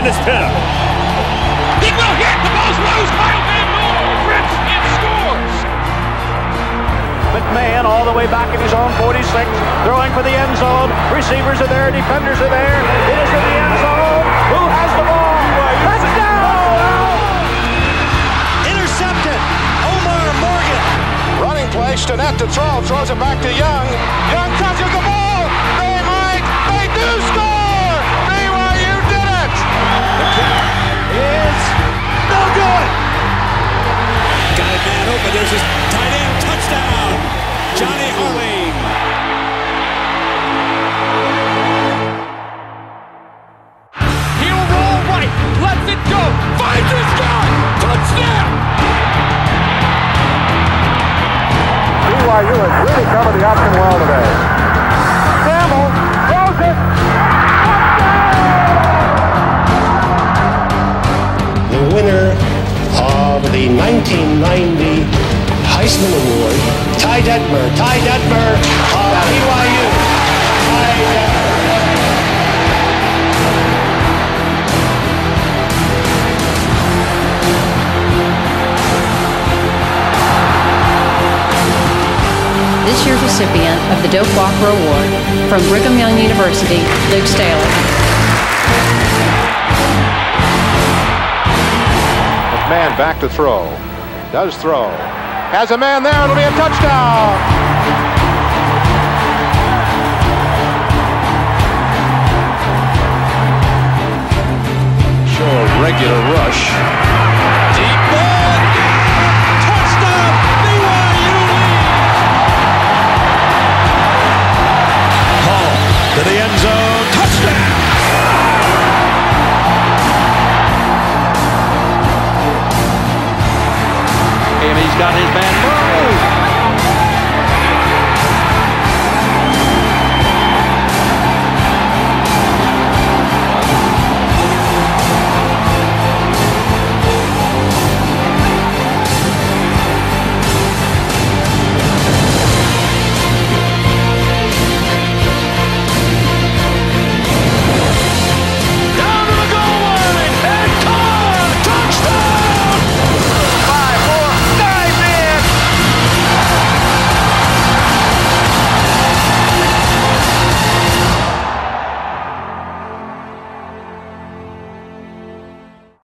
this pinup. He will hit. The ball's loose. Kyle Van Noy rips and scores. McMahon all the way back in his own 46, throwing for the end zone. Receivers are there, defenders are there. It is in the end zone. Who has the ball? Touchdown! Intercepted. Omar Morgan. Running play, Stinnett to throw, throws it back to Young. Young touches the ball. There's his tight end touchdown. Johnny Harline. He'll roll right. Lets it go. Finds his guy. Touchdown. BYU has really covered the option well today. Campbell throws it. the winner of the 1990 Heisman Award, Ty Detmer. Ty Detmer of BYU. Ty Detmer. This year's recipient of the Doak Walker Award from Brigham Young University, Luke Staley. McMahon back to throw. Does throw. Has a man there. It'll be a touchdown. He's got his man